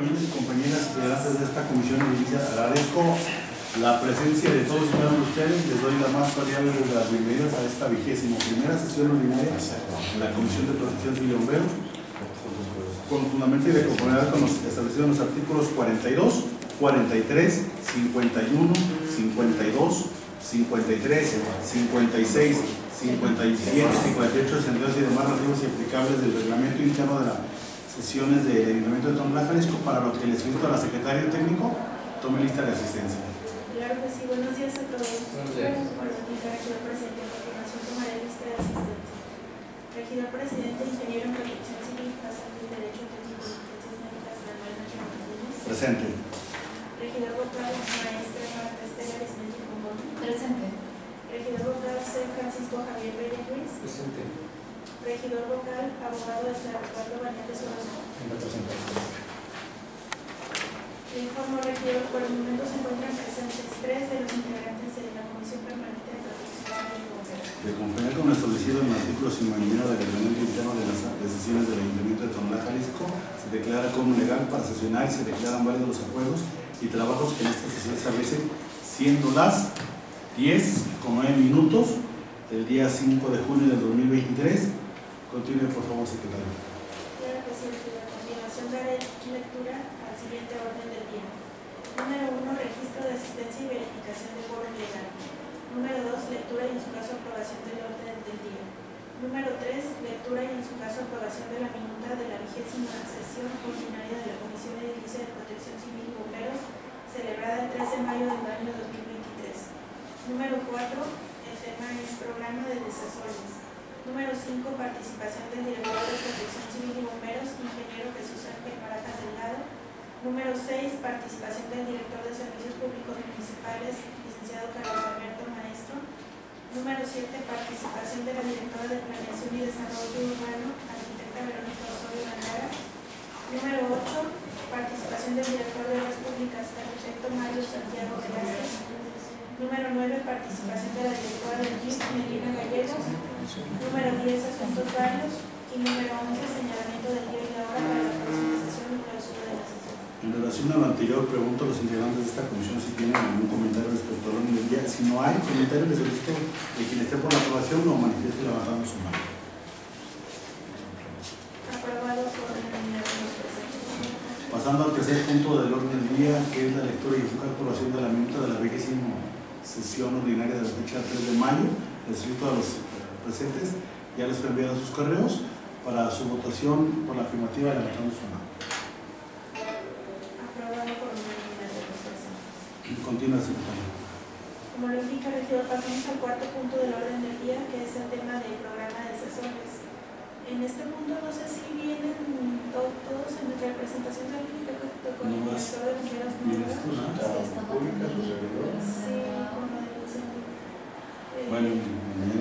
compañeros y compañeras integrantes de esta comisión edilicia, agradezco la presencia de todos y cada uno de ustedes. Les doy la más cordial de las bienvenidas a esta vigésima primera sesión ordinaria de la Comisión de Protección Civil y Bomberos, con fundamento y de conformidad con los establecidos en los artículos 42, 43, 51, 52, 53, 56, 57, 58, 62 y demás relativos y aplicables del reglamento interno de las sesiones del Ayuntamiento de Tonalá, Jalisco, para lo que les invito a la secretaria técnico tome lista de asistencia. Claro que sí, buenos días a todos. Buenos días. Por aquí, regidor presidente, a continuación tomaré lista de asistencia. Regidor presidente, ingeniero en protección civil, pasante y derecho técnico y ciencias médicas, Manuel Nacho Martínez. Presente. Regidor vocal, maestra Marta Estela Arismendi Pomón. Presente. Regidor vocal, C. Francisco Javier Reyes Ruiz. Presente. Regidor vocal, abogado de Ricardo Bañales Orozco. Le informo, regidor, por el momento se encuentran presentes tres de los integrantes de la Comisión Permanente de Protección Bomberos. De conformidad con lo establecido en el artículo 59 del reglamento interno de las decisiones del Ayuntamiento de Tonalá, Jalisco, se declara como legal para sesionar y se declaran válidos los acuerdos y trabajos que en esta sesión se establecen, siendo las 10 con 9 minutos del día 5 de junio del 2023. Continúe, por favor, secretario. Claro que sí. A continuación daré lectura al siguiente orden del día. Número uno, registro de asistencia y verificación de quórum legal. Número dos, lectura y en su caso aprobación del orden del día. Número tres, lectura y en su caso aprobación de la minuta de la vigésima sesión ordinaria de la Comisión de Edilicia de Protección Civil y Bomberos, celebrada el 3 de mayo del año 2023. Número cuatro, el tema es programa de desasores. Número 5, participación del director de Protección Civil y Bomberos, ingeniero Jesús Ángel Barajas Delgado. Número 6, participación del director de Servicios Públicos Municipales, licenciado Carlos Alberto Maestro. Número 7, participación de la directora de Planeación y Desarrollo Urbano, arquitecta Verónica Osorio Bandara. Número 8, participación del director de Obras Públicas, arquitecto Mario Santiago Velázquez. Número 9, participación de la directora del GIF, Melina Gallegos. Número 10, asuntos varios. Y número 11, señalamiento del día y la hora para la próxima sesión y clausura de la sesión. En relación a lo anterior, pregunto a los integrantes de esta comisión si tienen algún comentario respecto al orden del día. Si no hay comentario, les solicito que quien esté por la aprobación lo manifieste levantando su mano. Aprobado por unanimidad de los presentes. Pasando al tercer punto del orden del día, que es la lectura y aprobación de la minuta de la vigésima sesión ordinaria de la fecha 3 de mayo, les solicito a los presentes, ya les fue enviado sus correos para su votación por la afirmativa levantando su mano. Aprobado por unanimidad de los presentes. Continúa, secretario. Como lo indica regidor, pasamos al cuarto punto del orden del día, que es el tema del programa de asesores. En este punto no sé si vienen to- todos en representación del creo que con el director de bomberos no,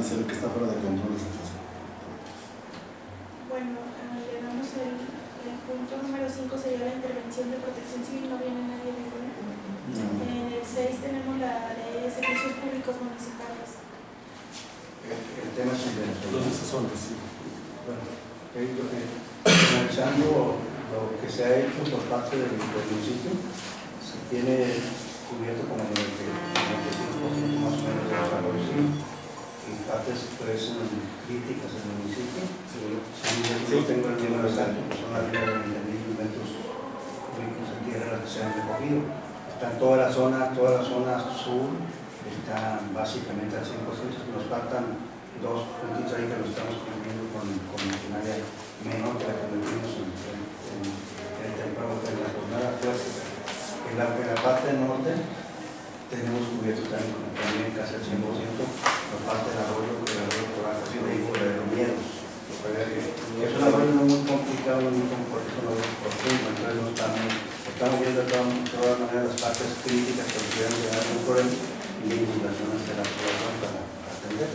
se ve que está fuera de control esa cosa. Bueno, ah, le damos el, el punto número 5, sería la intervención de protección civil, no viene nadie de con En el 6 tenemos la de servicios públicos municipales. El, el tema es el de Los asesores, sí. Bueno, eh, eh, analizando lo que se ha hecho por parte del, del municipio, se tiene cubierto como el 95% más o menos de desarrollo civil y partes pues críticas en el municipio. Sí, tengo el número exacto, que son arriba de 20.000 metros cúbicos en tierra que se han recogido. Está toda la zona, toda la zona sur, está básicamente al 100%, nos faltan dos puntitos ahí que lo estamos cumpliendo con, con maquinaria menor que la que metimos en, en, en, en el temprano de la jornada fuerte. En la, en la parte norte tenemos cubierto también, con- casi al 100%, nos falta el arroyo, el arroyo por la estación de Hijo de los Miedos. Es un arroyo muy complicado, muy complejo, no es profundo, entonces no estamos, estamos viendo de todas, de todas maneras las partes críticas que pudieran llegar a un problema y la inundación ante la población para atender.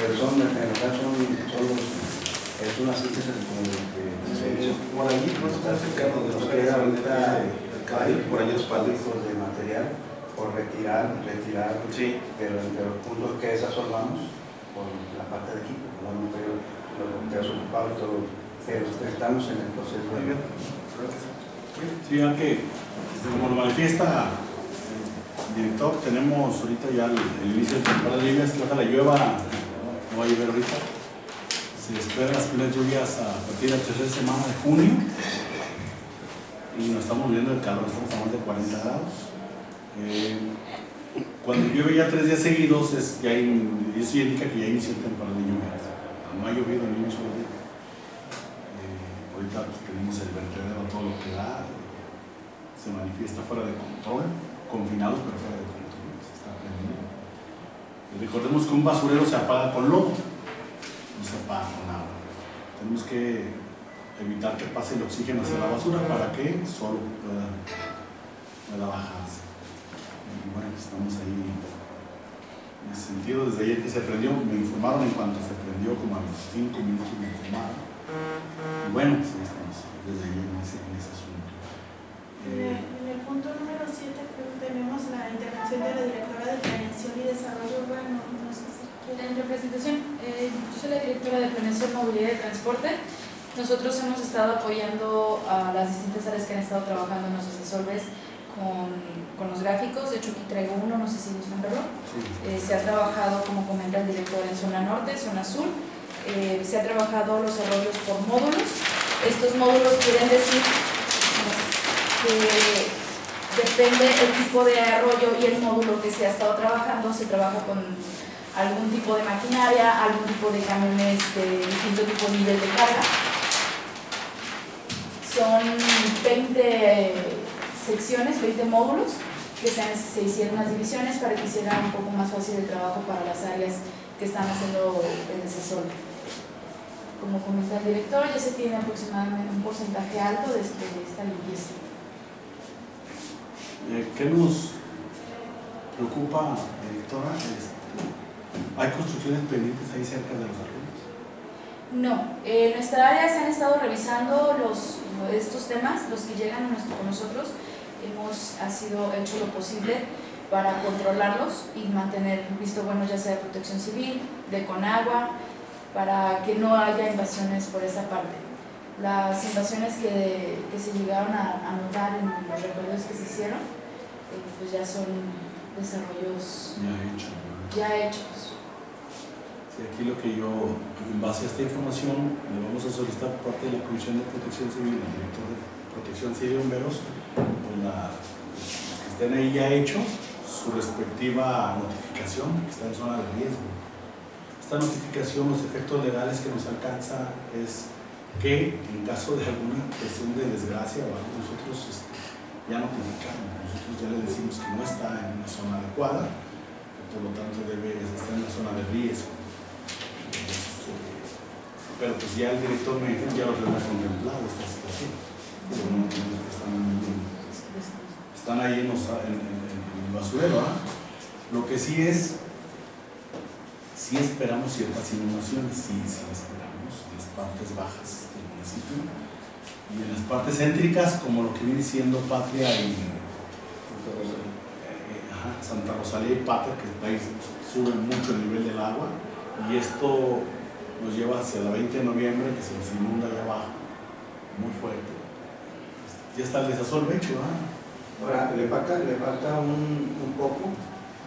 Pero son, en general, son, son los, es una síntesis como lo que se hizo. Por allí, no está cercano de Nos los queda ahorita Cali, por allá es padre. pálditos de material por retirar, retirar, Sí. pero, pero el punto es que desasolvamos por la parte de equipo, como no tengo los bomberos ocupados y todo, pero estamos en el proceso de. Sí, ya que, este, como lo manifiesta el director, tenemos ahorita ya el, el inicio de temporada de lluvias, que ojalá llueva, no va a llover ahorita. Se esperan las primeras lluvias a partir de la tercera semana de junio y nos estamos viendo el calor, estamos a más de 40 grados. Eh, cuando llueve ya tres días seguidos, es, ya in- eso indica que ya inició el temporada de lluvias. No ha llovido ni un solo día. Eh, ahorita pues, tenemos el vertedero todo lo que da, se manifiesta fuera de control, confinado pero fuera de control, se está prendido. Y recordemos que un basurero se apaga con lodo, no se apaga con agua. Tenemos que evitar que pase el oxígeno hacia la basura para que solo pueda bajarse. Y bueno, estamos ahí en ese sentido. Desde ayer que se prendió, me informaron en cuanto se prendió, como a los 5 minutos me informaron. Y bueno, sí, estamos desde ayer en ese, en ese asunto. En Eh, el, en el punto número 7 tenemos la intervención de la directora de Planeación y Desarrollo Urbano. No sé si quieren. En representación, eh, yo soy la directora de Planeación, Movilidad y Transporte. Nosotros hemos estado apoyando a las distintas áreas que han estado trabajando en los asesorbes con, con los gráficos. De hecho, aquí traigo uno, no sé si gustan verlo. sí. Eh, se ha trabajado, como comenta el director, en zona norte, zona sur. Eh, se ha trabajado los arroyos por módulos. Estos módulos quieren decir que depende el tipo de arroyo y el módulo que se ha estado trabajando, se trabaja con algún tipo de maquinaria, algún tipo de camiones de distinto tipo de nivel de carga. Son 20 secciones, 20 módulos que se, se hicieron las divisiones para que hiciera un poco más fácil el trabajo para las áreas que están haciendo el asesor. Como comenta el director, ya se tiene aproximadamente un porcentaje alto de, este- de esta limpieza. Eh, ¿Qué nos preocupa, directora? Este, ¿Hay construcciones pendientes ahí cerca de los arroyos? No, en nuestra área se han estado revisando los, estos temas, los que llegan a nuestro- con nosotros. Hemos ha sido hecho lo posible para controlarlos y mantener visto bueno ya sea de protección civil, de Conagua, para que no haya invasiones por esa parte. Las invasiones que, que se llegaron a, a notar en los recorridos que se hicieron, eh, pues ya son desarrollos Ya he hecho. ¿no? ya hechos. Sí, aquí lo que yo, en base a esta información, le vamos a solicitar por parte de la Comisión de Protección Civil, el director de Protección Civil y Bomberos, la, que estén ahí ya hechos, su respectiva notificación, que está en zona de riesgo. Esta notificación, los efectos legales que nos alcanza es que en caso de alguna cuestión de desgracia o nosotros este, ya notificamos, nosotros ya le decimos que no está en una zona adecuada, por lo tanto debe estar en la zona de riesgo. Este, pero pues ya el director me dijo, ya lo tenemos contemplado esta situación. Están ahí en, los, en, en- en el basurero. ¿ah? Lo que sí es, sí esperamos ciertas inundaciones, sí, sí esperamos, en las partes bajas del municipio. Y en las partes céntricas, como lo que viene siendo Patria y eh, ajá, Santa Rosalía y Patria, que ahí sube mucho el nivel del agua, y esto nos lleva hacia la 20 de noviembre, que se nos inunda allá abajo, muy fuerte. Ya está el desasolve hecho, ¿ah? Ahora, le falta, le falta un, un poco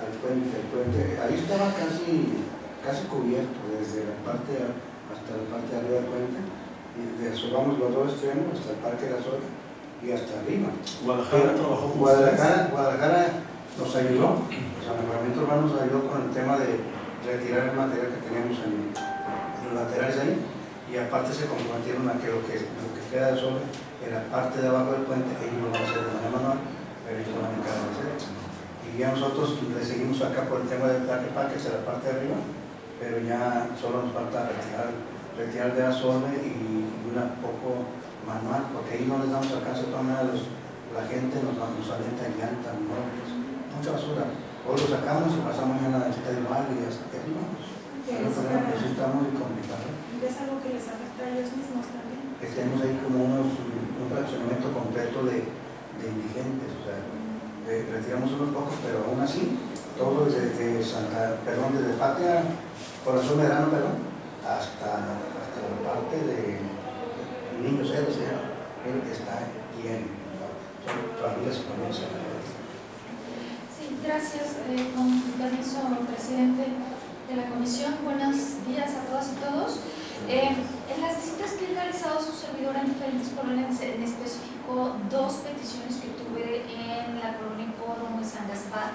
al puente, el puente. Ahí estaba casi, casi cubierto desde la parte hasta la parte de arriba del puente. Y resolvamos los dos extremos, hasta el Parque de la Zona y hasta arriba. Guadalajara trabajó con Guadalajara, Guadalajara nos ayudó, o sea, Mejoramiento Urbano nos ayudó con el tema de retirar el material que teníamos en, en los laterales ahí y aparte se comprometieron a que lo que, lo que queda de sobre en la parte de abajo del puente ellos lo van a hacer de manera manual, a de. Y ya nosotros le seguimos acá por el tema del parque parque hacia la parte de arriba, pero ya solo nos falta retirar, retirar de la zona y una poco manual, porque ahí no les damos alcance todas maneras los- la gente nos, nos avienta en llantas, muebles, mucha basura. Hoy lo sacamos y pasamos mañana está igual y hasta y vamos. Que Pero es, está muy complicado. es algo que les afecta a ellos mismos también. Que tenemos ahí como unos, un fraccionamiento completo de, de- retiramos unos pocos, pero aún así, todo desde Santa, perdón, desde Patria, Corazón Verano, perdón, hasta, hasta la parte de Niños Héroes, llama, está lleno. López comienza. Sí, gracias. Eh, con permiso, presidente de la comisión. Buenos días a todas y todos. Eh, en las visitas que he realizado su servidor en diferentes colonias, en específico dos peticiones que tuve en la colonia Hipódromo y San Gaspar,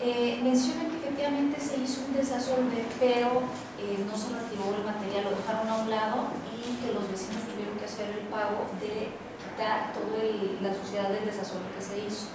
eh, mencionan que efectivamente se hizo un desasolve, pero eh, no se retiró el material, lo dejaron a un lado y que los vecinos tuvieron que hacer el pago de quitar toda la suciedad del desasolve que se hizo.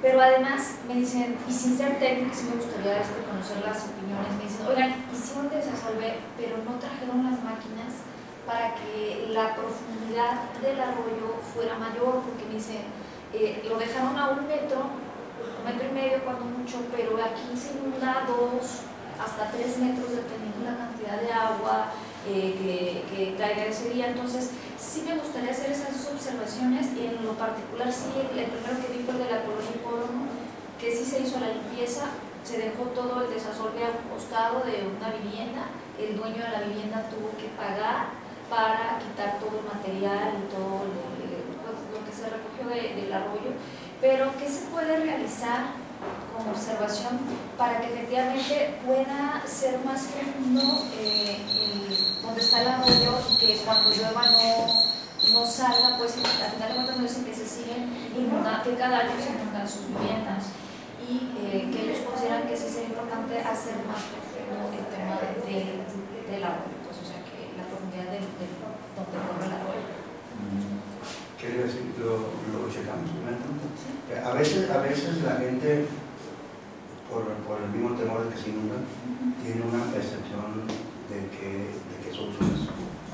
Pero además me dicen, y sin ser técnico, sí me gustaría este, conocer las opiniones, me dicen, oigan, hicieron desasolver, pero no trajeron las máquinas para que la profundidad del arroyo fuera mayor, porque me dicen, eh, lo dejaron a un metro, un metro y medio cuando mucho, pero aquí se inunda dos hasta tres metros dependiendo de la cantidad de agua eh, que, que caiga ese día. Entonces, sí me gustaría hacer esas observaciones. Y en lo particular sí, el primero que fue el de la colonia Hipódromo, que sí se hizo la limpieza, se dejó todo el desasolve al costado de una vivienda, el dueño de la vivienda tuvo que pagar para quitar todo el material y todo lo, que se recogió de- del arroyo, pero ¿qué se puede realizar como observación para que efectivamente pueda ser más profundo eh, donde está el arroyo cuando llueva no, no salga, pues al final de cuentas no dicen que se siguen inundando, que cada año se inundan sus viviendas y eh, que ellos consideran que sí sería importante hacer más profundo el tema de- de- del arroyo, pues, o sea que la profundidad del, del- donde corre el arroyo. Quiero decir, lo, lo checamos primero. A veces, a veces la gente, por, por el mismo temor de que se inunda, tiene una percepción de que, de que soluciones.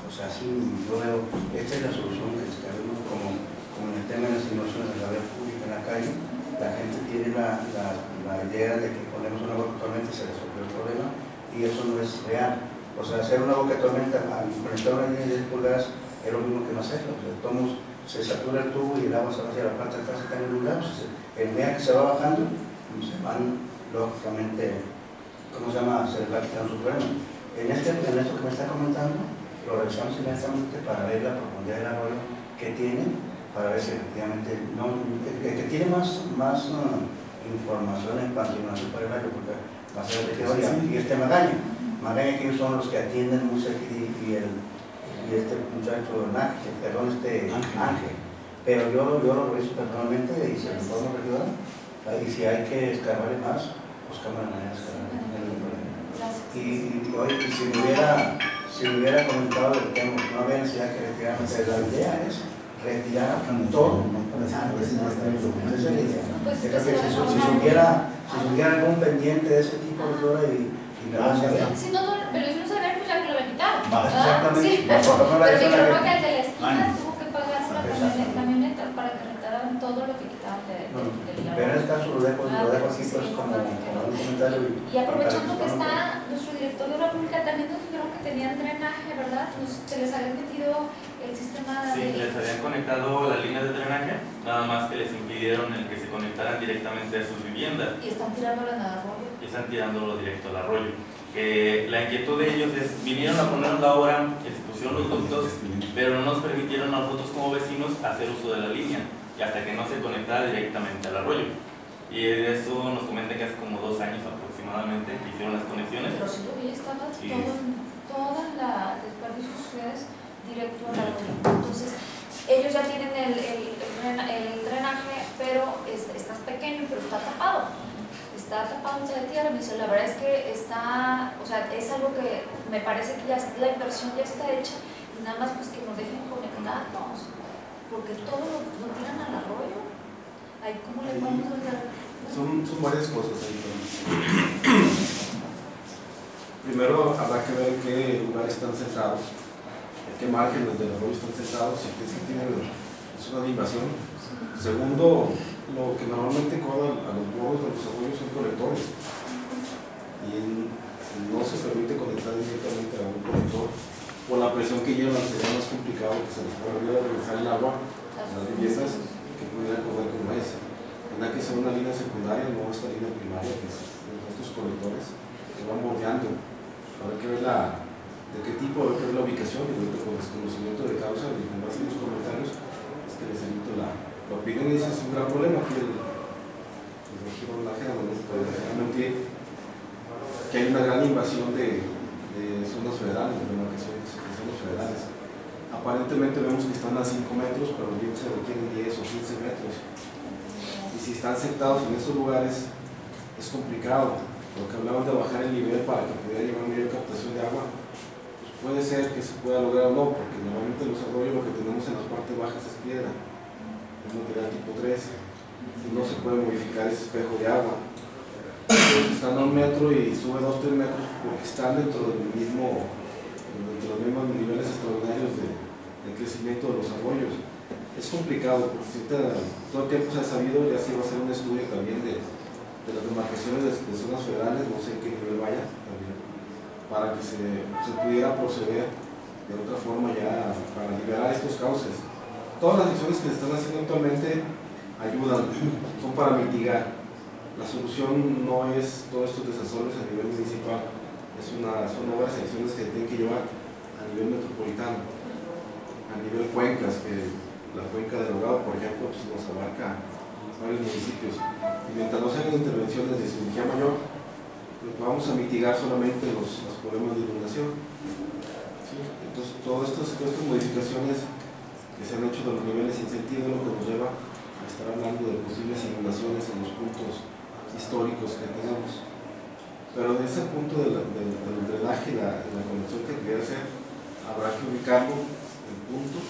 O sea, sí, yo veo, esta es la solución que viendo, como, como en el tema de las inundaciones de la vía pública en la calle, la gente tiene la, la, idea de que ponemos una boca tormenta y se resolvió el problema, y eso no es real. O sea, hacer una boca tormenta al conectar una línea de 10 pulgadas es lo mismo que no hacerlo. O sea, tomos- se satura el tubo y el agua se va hacia la planta casa, está en un lugar, pues, el medida que se va bajando, se van lógicamente, ¿cómo se llama? Se va quitando su problema. En, este, en esto que me está comentando, lo revisamos inmediatamente para ver la profundidad del arroyo que tiene, para ver si efectivamente, no, el, el que tiene más, más uh, información en cuanto a la para el porque va a ser el que oiga, y este Magaña. Magaña, que son los que atienden muy cerca y, el y este muchacho Nángel, perdón, este Ángel. Ángel. Pero yo, yo lo reviso personalmente y se lo informo regidora. Y si hay que escarbarle más, buscamos la manera de escarbarle. no. Y, y y si hubiera, si hubiera comentado el tema, no había necesidad que retirar, la idea es retirar todo. A ver si no está bien Esa es la idea. Pues Yo que creo que se si, a si tomar. hubiera, si hubiera algún pendiente de ese tipo de flora y, y me hace ver. Si no, no, pero si no saber, pues ya que lo. Va, ¿verdad? exactamente. Sí. No, Pero la creo que- que el de la esquina tuvo que pagarse la Exactamente. camioneta, camioneta para que rentaran todo lo que quitaban de, de, No, del Pero en este caso lo dejo, lo dejo aquí pues como, como un comentario. Y aprovechando que está nuestro director de la pública, también nos dijeron que tenían drenaje, ¿verdad? Nos- se les había metido el sistema Sí, de... les habían conectado las líneas de drenaje, nada más que les impidieron el que se conectaran directamente a sus viviendas Y están tirándola en el arroyo. y están tirándolo directo al arroyo. Eh, la inquietud de ellos es, vinieron a ponernos la obra, que se pusieron los ductos, pero no nos permitieron a nosotros como vecinos hacer uso de la línea, y hasta que no se conectara directamente al arroyo. Y de eso nos comentan que hace como dos años aproximadamente que hicieron las conexiones. Pero lo vi, estaba Sí. todo, toda la desperdicio de ustedes directo al arroyo. Entonces, ellos ya tienen el, el, el drena- el drenaje, pero es, está pequeño, pero está tapado. Está tapado de tierra. Me dice, la verdad es que está, o sea, es algo que me parece que ya la inversión ya está hecha y nada más pues que nos dejen conectarnos, porque todo lo, lo tiran al arroyo. ¿cómo le podemos hacer? Son, son varias cosas ahí. Primero habrá que ver en qué lugares están centrados, en qué márgenes del arroyo están centrados, si es que tienen zona de invasión. Segundo, lo que normalmente codan a los bordos de los arroyos son conectores. Y no se permite conectar directamente a un conector. Por la presión que llevan sería más complicado que se les pueda regresar el agua las viviendas que pudieran correr como esa. Tendrá que ser una línea secundaria, no esta línea primaria, que es estos conectores que van bordeando. Habrá que ver la, de qué tipo, habrá que ver la ubicación, y con desconocimiento de causa, y base en los comentarios, es que les emito la, lo piden y ese es un gran problema aquí el, el regidor puede dejar mentir que hay una gran invasión de, de zonas federales, de demarcaciones Aparentemente vemos que están a 5 metros, pero bien se requieren 10 o 15 metros. Y si están sentados en esos lugares, es complicado. Lo que hablaban de bajar el nivel para que pudiera llevar mayor captación de agua, pues puede ser que se pueda lograr o no, porque normalmente los arroyos lo que tenemos en las partes bajas es piedra es material tipo 3 y no se puede modificar ese espejo de agua. Entonces están a un metro y sube 2-3 metros porque están dentro del mismo, de los mismos niveles extraordinarios de, crecimiento de los arroyos. Es complicado porque ahorita todo el tiempo se ha sabido, ya se va a hacer un estudio también de, de las demarcaciones de, de zonas federales, no sé en qué nivel vaya también, para que se, se pudiera proceder de otra forma ya para liberar estos cauces todas las acciones que se están haciendo actualmente ayudan, son para mitigar. La solución no es todos estos desastres a nivel municipal, es una, son obras y acciones que tienen que llevar a nivel metropolitano, a nivel cuencas, que la cuenca del Hogado, por ejemplo, pues nos abarca varios municipios. Y mientras no se hagan intervenciones de cirugía mayor, pues vamos a mitigar solamente los, problemas de inundación. Entonces, todas estas, estas modificaciones que se han hecho de los niveles sin sentido lo que nos lleva a estar hablando de posibles inundaciones en los puntos históricos que tenemos. Pero de ese punto del, del, del drenaje, la, la conexión que quería hacer, habrá que ubicarlo en puntos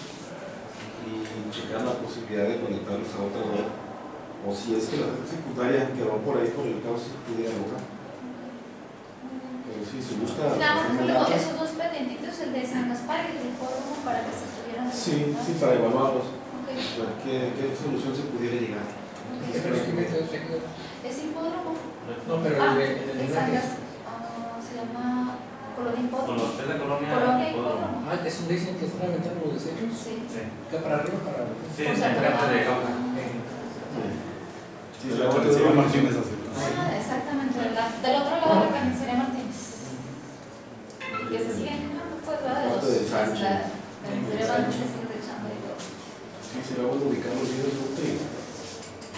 y checar la posibilidad de conectarlos a otra red. O si es que la red secundaria que va por ahí por el caos se pudiera lograr. Pero si se gusta. Nada más luego esos dos pendientitos, el de San Gaspar y el de Hipódromo, para que se tuvieran. Sí, sí, para evaluarlos, Ok. ver qué, qué solución se pudiera llegar. ¿Pero es que me quedó seguido? Es Hipódromo. No, pero Ah, el de el de en San drenaje. Gas- ah, se llama Colonia Hipódromo. es la colonia Colonia Hipódromo. Hipódromo. Ah, es un dicen que están aventando los desechos. Sí. Sí. ¿Acá para arriba o para abajo? Sí, O en sea, frente de Sí, la es- Martínez hace. Ah, exactamente, ¿verdad? Del otro lado de la carnicería Martínez. Y que se siguen pues, ¿verdad? De los. La carnicería Martínez sigue y todo. Sí, será bueno ubicar los y,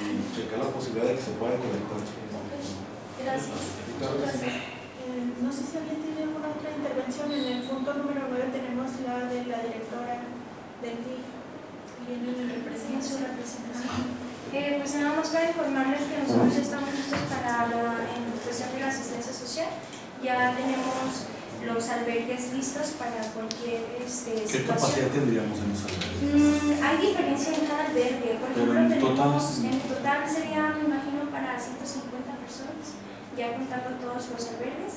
y checar la posibilidad de que se puedan conectar. Gracias. Gracias. Eh, no sé si alguien tiene alguna otra intervención. En el punto número 9 tenemos la de la directora del DIF. Viene su representación. Eh, pues nada más para informarles que nosotros estamos listos para la en cuestión de la asistencia social. Ya tenemos los albergues listos para cualquier este, ¿Qué situación. capacidad tendríamos en los albergues? Mm, hay diferencia en cada albergue. Por Pero ejemplo, en total, tenemos, en total sería, me imagino, para 150 personas, ya contando todos los albergues.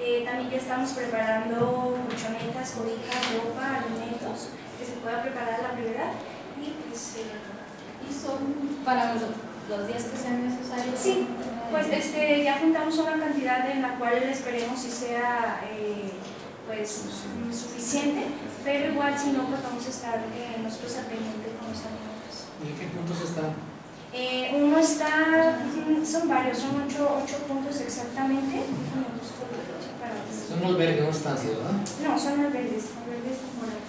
Eh, también ya estamos preparando colchonetas, cobijas, ropa, alimentos, que se pueda preparar a la brevedad. Y pues, eh, Y son para los, los días que sean necesarios. Sí, Pues este, ya juntamos una cantidad en la cual esperemos si sea eh, pues, suficiente, pero igual si no, pues vamos a estar eh, nosotros al pendiente con los alimentos. ¿Y en qué puntos están? Eh, uno está, mm, son varios, son ocho, ocho puntos exactamente. Para- Son un albergue, no estancia, ¿verdad? No, son albergues, albergues temporales.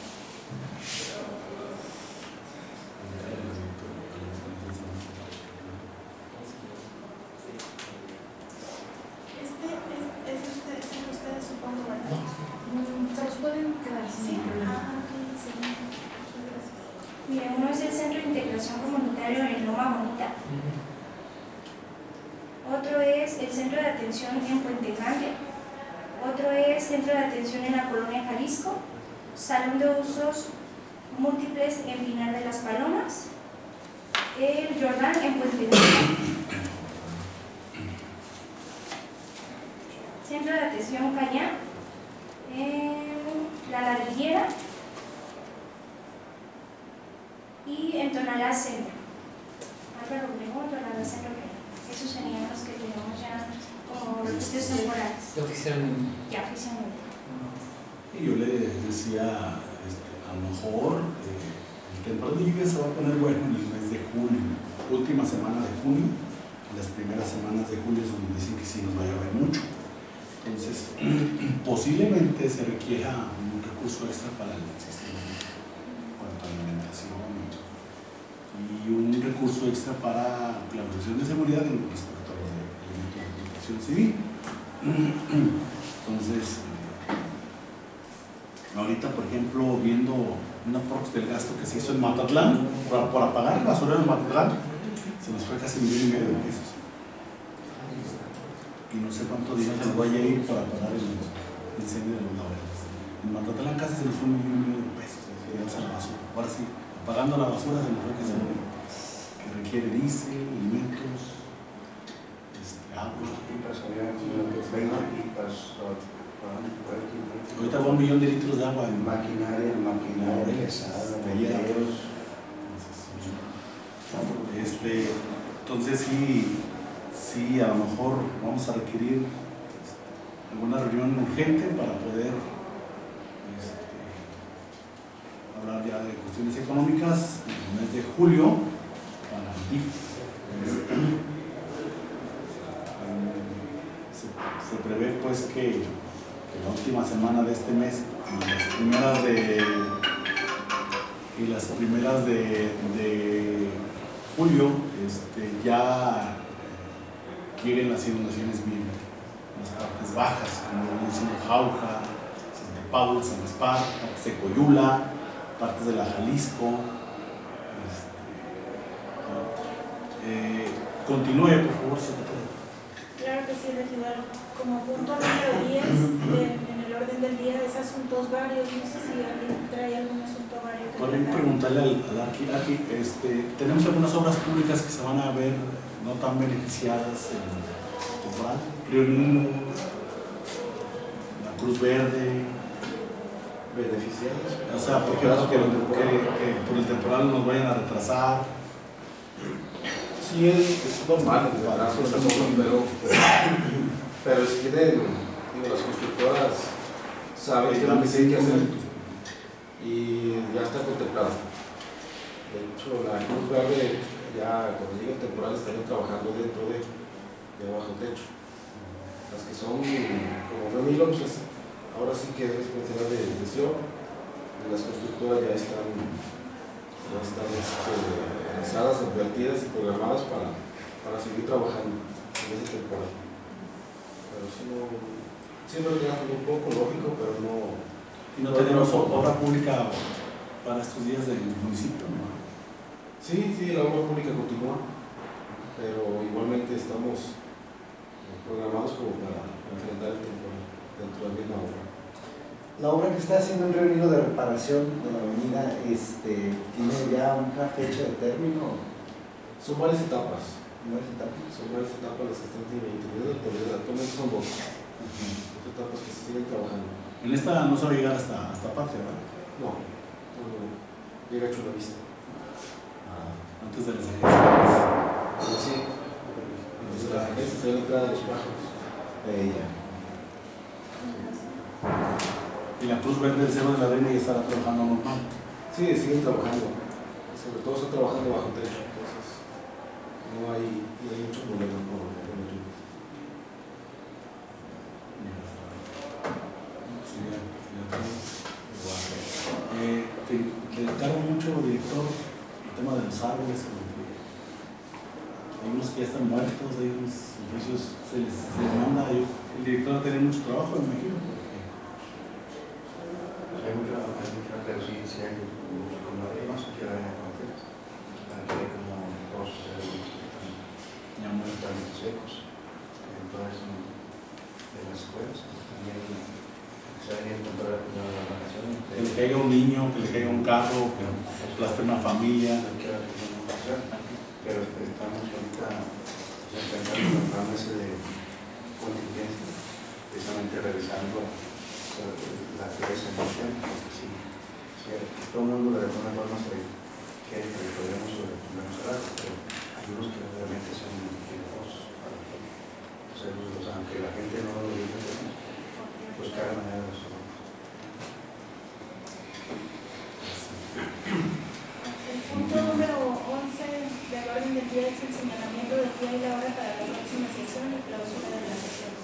Este es, es, usted, es el de ustedes, supongo, ¿verdad? Mm, Se los pueden quedar Sí. sin problema. Ah, ok, sí. Muchas gracias. Mira, uno es el Centro de Integración Comunitario en Loma Bonita. Otro es el Centro de Atención en Puente Grande. Otro es Centro de Atención en la Colonia Jalisco. Salón de Usos Múltiples en Pinar de las Palomas. El Jordán en Puente Grande. Centro de Atención Cañá. En La Ladrillera. Y en Tonalá Centro. Álvaro Obregón, Tonalá Centro. Esos serían los que tenemos ya ya oficialmente. Y yo le decía, este, a lo mejor eh, el temporal de lluvia se va a poner bueno en el mes de junio, última semana de junio, las primeras semanas de julio es donde dicen que sí nos va a llover mucho. Entonces, posiblemente se requiera un recurso extra para el sistema en cuanto a alimentación. y- un recurso extra para la protección de seguridad en respecto a los de elementos de protección civil. Entonces, eh, ahorita, por ejemplo, viendo una prox del gasto que se hizo en Matatlán, por, por apagar el basurero en Matatlán, se nos fue casi millón y medio de pesos. Y no sé cuánto dinero se nos vaya a ir para pagar el incendio de los laureles. En Matatlán casi se nos fue un millón y medio de pesos. se la basura. Ahora sí, apagando la basura se nos fue que se que requiere diésel, alimentos, agua. Pipas, había como que 20 pipas, Ahorita va un millón de litros de agua en maquinaria, maquinaria pesada, Taller. bomberos. Este, entonces sí, sí, a lo mejor vamos a requerir alguna reunión urgente para poder este, hablar ya de cuestiones económicas en el mes de julio para el DIF. Este, se, se prevé pues que, que la última semana de este mes y las primeras de y las primeras de, de julio este, ya lleguen las inundaciones bien las partes bajas, como siendo Jauja, Santa Paula, San Gaspar, partes de Coyula, partes de la Jalisco. Este, eh, continúe, por favor, secretario. Claro que sí, regidor. Como punto número 10 de- en el orden del día es asuntos varios. No sé si alguien trae algún asunto vario. También preguntarle al, al arqui, este, tenemos algunas obras públicas que se van a ver no tan beneficiadas en Nilo, la Cruz Verde, beneficiados. o sea, por ejemplo, que, que- que por el temporal nos vayan a retrasar. Sí, es, es normal el retraso de pero, pero si digo, las constructoras saben qué es lo que tienen que hacer y ya está contemplado. De hecho, la Cruz Verde ya cuando llegue el temporal estarían trabajando dentro de, de bajo techo. Las que son como Nilo, pues es- ahora sí que es responsabilidad de gestión, de las constructoras ya están, ya están este, pensadas, advertidas y programadas para, para seguir trabajando en ese temporal. Pero sí, no, lo un poco lógico, pero no, Y no tenemos obra pública para estos días del municipio. ¿no? Sí, sí, la obra pública continúa, pero igualmente estamos eh, programados como para enfrentar el temporal dentro de la misma obra. La obra que está haciendo en Río de reparación de la avenida, este, ¿tiene ya una fecha de término? Son varias etapas, ¿No es etapa? son varias etapas las que están teniendo actualmente son dos, dos etapas que se siguen trabajando. En esta no se va a llegar hasta, hasta Patria, ¿verdad? No, no, no, no. llega hecho la vista. Antes de las elecciones. Pero sí, desde las agencias ve la entrada de los pájaros. Eh, ya. Y la Cruz Verde del Cerro de la Reina ya estará trabajando normal. Sí, siguen trabajando. Sobre todo están trabajando bajo techo, entonces no hay, no hay mucho problema con el lluvia. Sí, ya, ya tengo. Eh, te, le encargo mucho, director, el tema de los árboles, hay unos que ya están muertos, hay unos servicios, se les, se les manda, yo- el director va a tener mucho trabajo, me imagino. porque Hay mucha, hay mucha, pero sí, sí hay mucho, como no se quiere en completo. Aquí hay como dos servicios que están Ya muerto. totalmente secos. Entonces, de las escuelas, también se han ido a comprar las vacaciones. Que le caiga un niño, que le caiga un carro, que aplaste una familia. Que pero estamos ahorita ya pensando en el programa ese de contingencia, precisamente revisando eh, la presencia, porque si, todo el mundo de alguna forma se quiere que podemos sobreponernos a algo, pero hay unos que realmente son riesgosos para los seguros, aunque la gente no lo diga, pues cada manera de resolverlo. El punto número 11 del orden del día es el señalamiento del día y la hora para la próxima sesión y clausura de la sesión.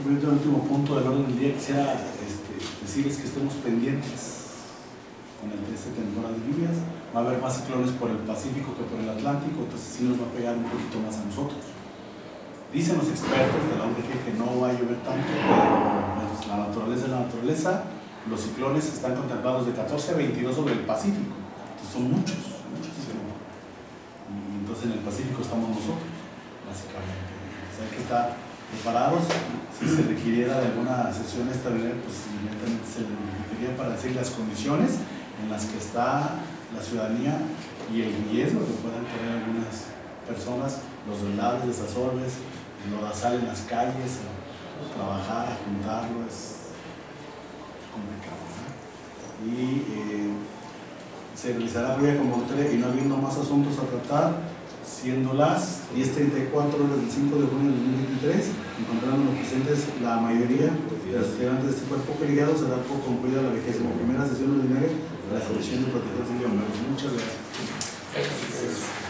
Al último punto del orden del día, quisiera este, decirles que estemos pendientes con el de este temporal de lluvias va a haber más ciclones por el Pacífico que por el Atlántico, entonces sí nos va a pegar un poquito más a nosotros. Dicen los expertos de la UDG que no va a llover tanto, pero pues, la naturaleza es la naturaleza. Los ciclones están contemplados de 14 a 22 sobre el Pacífico, entonces son muchos, muchos ciclones. Entonces en el Pacífico estamos nosotros, básicamente. Entonces hay que estar preparados. Si se requiriera de alguna sesión extraordinaria, pues inmediatamente se le para decir las condiciones en las que está la ciudadanía y el riesgo que puedan tener algunas personas, los deslaves, desasolves, el lodazal en las calles, trabajar, a juntarlo, es complicado. ¿no? Y eh, se realizará vía como y no habiendo más asuntos a tratar, siendo las 10.34 horas del 5 de junio de 2023, encontrando los presentes la mayoría de los integrantes de este cuerpo colegiado, será por concluida la vigésima primera sesión ordinaria de la Comisión de Protección Civil. Muchas gracias.